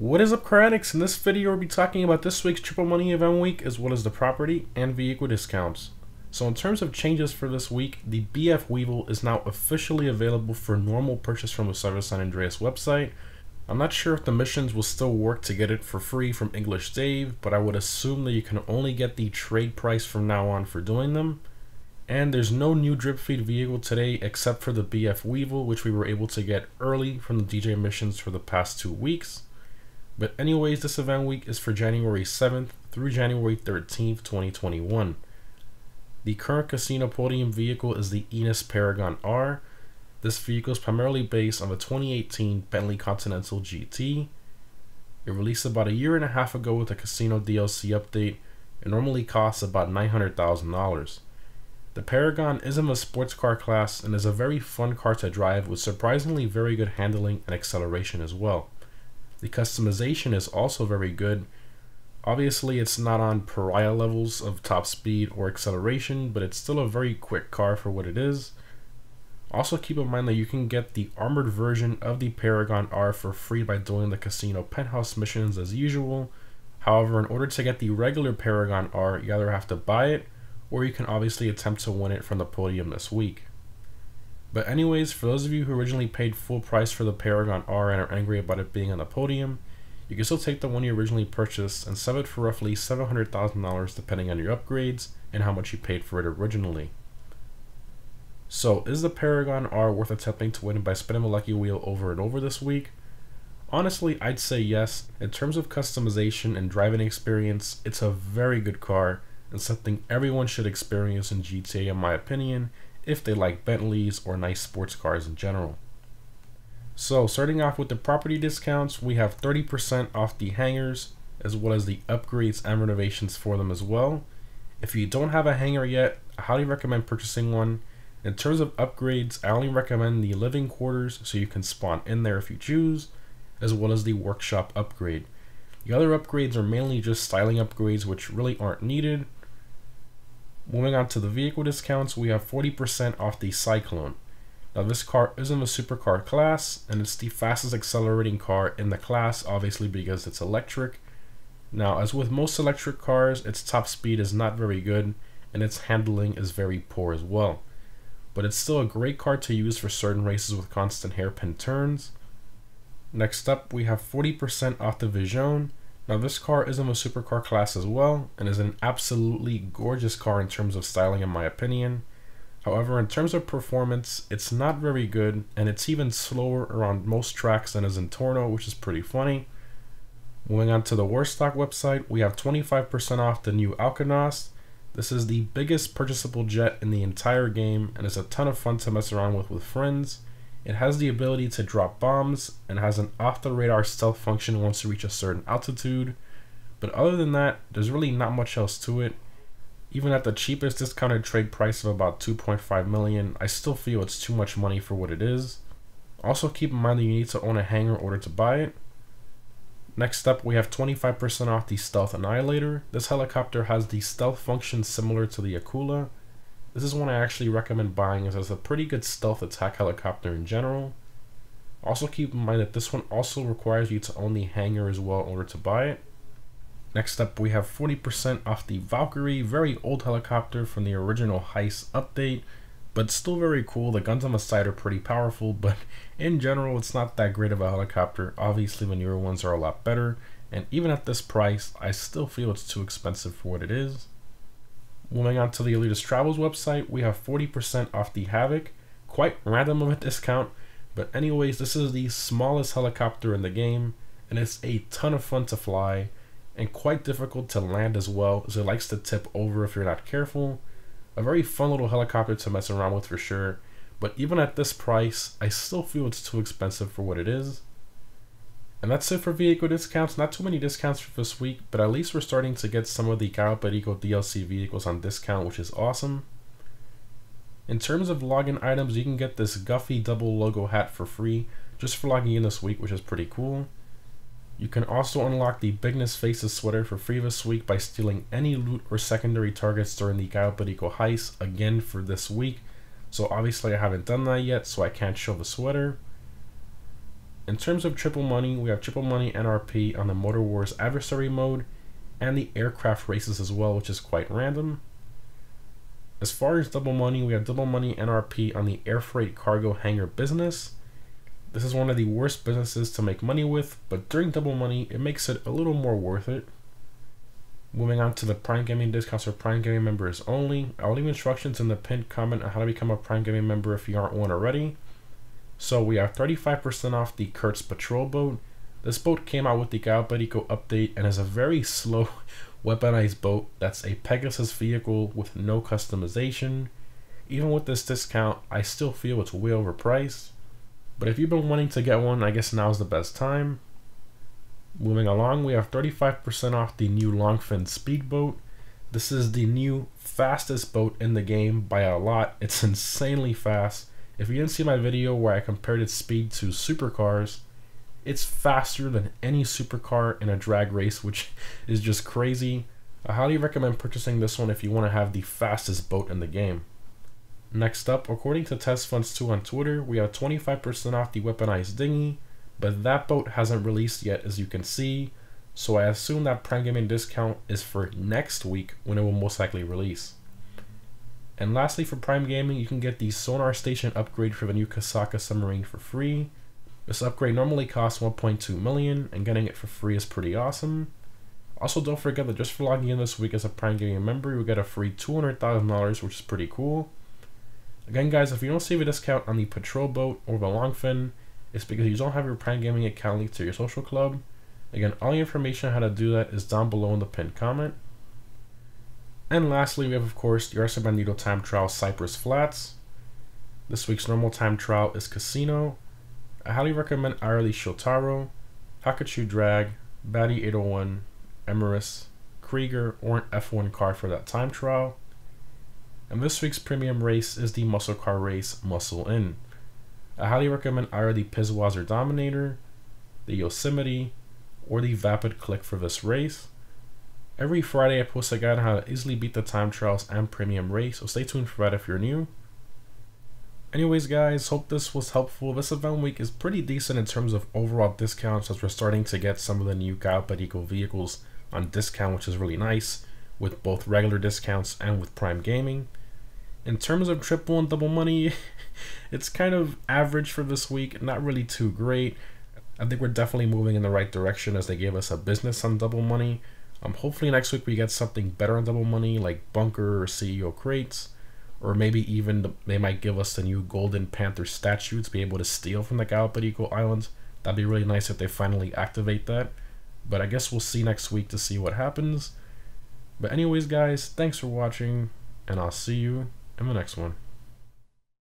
What is up, car? In this video, we'll be talking about this week's Triple Money Event Week, as well as the property and vehicle discounts. So in terms of changes for this week, the BF Weevil is now officially available for normal purchase from the Service San Andreas website. I'm not sure if the missions will still work to get it for free from English Dave, but I would assume that you can only get the trade price from now on for doing them. And there's no new drip feed vehicle today except for the BF Weevil, which we were able to get early from the DJ missions for the past two weeks. But anyways, this event week is for January 7th through January 13th, 2021. The current casino podium vehicle is the Enus Paragon R. This vehicle is primarily based on the 2018 Bentley Continental GT. It released about a year and a half ago with a casino DLC update. It normally costs about $900,000. The Paragon is in the sports car class and is a very fun car to drive with surprisingly very good handling and acceleration as well. The customization is also very good. Obviously, it's not on pariah levels of top speed or acceleration, but it's still a very quick car for what it is. Also keep in mind that you can get the armored version of the Paragon R for free by doing the casino penthouse missions as usual. However, in order to get the regular Paragon R, you either have to buy it, or you can obviously attempt to win it from the podium this week. But anyways, for those of you who originally paid full price for the Paragon R and are angry about it being on the podium, you can still take the one you originally purchased and sell it for roughly $700,000 depending on your upgrades and how much you paid for it originally. So, is the Paragon R worth attempting to win by spinning the lucky wheel over and over this week? Honestly, I'd say yes. In terms of customization and driving experience, it's a very good car and something everyone should experience in GTA in my opinion, if they like Bentleys or nice sports cars in general. So starting off with the property discounts, we have 30% off the hangars, as well as the upgrades and renovations for them as well. If you don't have a hangar yet, I highly recommend purchasing one. In terms of upgrades, I only recommend the living quarters so you can spawn in there if you choose, as well as the workshop upgrade. The other upgrades are mainly just styling upgrades which really aren't needed, Moving on to the vehicle discounts, we have 40% off the Cyclone. Now this car is in the supercar class and it's the fastest accelerating car in the class obviously because it's electric. Now as with most electric cars, its top speed is not very good and its handling is very poor as well. But it's still a great car to use for certain races with constant hairpin turns. Next up we have 40% off the Vision now this car is in the supercar class as well and is an absolutely gorgeous car in terms of styling in my opinion. However, in terms of performance, it's not very good and it's even slower around most tracks than is in Torno, which is pretty funny. Moving on to the Warstock website, we have 25% off the new Alkonost. This is the biggest purchasable jet in the entire game and is a ton of fun to mess around with with friends. It has the ability to drop bombs and has an off the radar stealth function once you reach a certain altitude. But other than that, there's really not much else to it. Even at the cheapest discounted trade price of about 2.5 million, I still feel it's too much money for what it is. Also keep in mind that you need to own a hangar in order to buy it. Next up, we have 25% off the Stealth Annihilator. This helicopter has the stealth function similar to the Akula, this is one I actually recommend buying as it's a pretty good stealth attack helicopter in general. Also keep in mind that this one also requires you to own the hangar as well in order to buy it. Next up we have 40% off the Valkyrie, very old helicopter from the original Heist update, but still very cool. The guns on the side are pretty powerful, but in general it's not that great of a helicopter. Obviously the newer ones are a lot better, and even at this price, I still feel it's too expensive for what it is. Moving on to the Elitist Travels website, we have 40% off the Havoc. Quite random of a discount, but anyways, this is the smallest helicopter in the game, and it's a ton of fun to fly, and quite difficult to land as well, as it likes to tip over if you're not careful. A very fun little helicopter to mess around with for sure, but even at this price, I still feel it's too expensive for what it is. And that's it for vehicle discounts. Not too many discounts for this week, but at least we're starting to get some of the Cayo Perico DLC vehicles on discount, which is awesome. In terms of login items, you can get this Guffy double logo hat for free just for logging in this week, which is pretty cool. You can also unlock the Bigness Faces sweater for free this week by stealing any loot or secondary targets during the Cayo Perico heist again for this week. So obviously I haven't done that yet, so I can't show the sweater. In terms of triple money, we have triple money NRP on the Motor Wars adversary mode and the aircraft races as well, which is quite random. As far as double money, we have double money NRP on the air freight cargo hangar business. This is one of the worst businesses to make money with, but during double money, it makes it a little more worth it. Moving on to the Prime Gaming discounts for Prime Gaming members only. I'll leave instructions in the pinned comment on how to become a Prime Gaming member if you aren't one already. So we are 35% off the Kurtz Patrol boat. This boat came out with the Cayo Perico update and is a very slow weaponized boat that's a Pegasus vehicle with no customization. Even with this discount, I still feel it's way overpriced. But if you've been wanting to get one, I guess now's the best time. Moving along, we have 35% off the new Longfin Speedboat. This is the new fastest boat in the game by a lot. It's insanely fast. If you didn't see my video where I compared its speed to supercars, it's faster than any supercar in a drag race, which is just crazy. Uh, I highly recommend purchasing this one if you want to have the fastest boat in the game. Next up, according to TezFunz2 on Twitter, we have 25% off the weaponized dinghy, but that boat hasn't released yet as you can see, so I assume that Prime Gaming discount is for next week when it will most likely release. And lastly, for Prime Gaming, you can get the sonar station upgrade for the new Kosatka submarine for free. This upgrade normally costs 1.2 million, and getting it for free is pretty awesome. Also, don't forget that just for logging in this week as a Prime Gaming member, you'll get a free $200,000, which is pretty cool. Again, guys, if you don't save a discount on the Patrol Boat or the Longfin, it's because you don't have your Prime Gaming account linked to your social club. Again, all the information on how to do that is down below in the pinned comment. And lastly, we have, of course, the RC Bandito Time Trial Cypress Flats. This week's normal time trial is Casino, I highly recommend Arely Shotaro, Hakuchou Drag, Bati 801, Emerus, Krieger, or an F1 car for that time trial. And this week's premium race is the muscle car race Muscle In. I highly recommend either the Pißwasser Dominator, the Yosemite, or the Vapid Clique for this race. Every Friday I post a guide on how to easily beat the time trials and premium race, so stay tuned for that if you're new. Anyways, guys, hope this was helpful. This event week is pretty decent in terms of overall discounts as we're starting to get some of the new Cayo Perico vehicles on discount, which is really nice, with both regular discounts and with Prime Gaming. In terms of triple and double money, it's kind of average for this week, not really too great. I think we're definitely moving in the right direction as they gave us a business on double money. Um, hopefully next week we get something better on double money like bunker or CEO crates or maybe even the, they might give us the new Golden Panther statue to be able to steal from the Cayo Perico Islands. That'd be really nice if they finally activate that. But I guess we'll see next week to see what happens. But anyways, guys, thanks for watching, and I'll see you in the next one.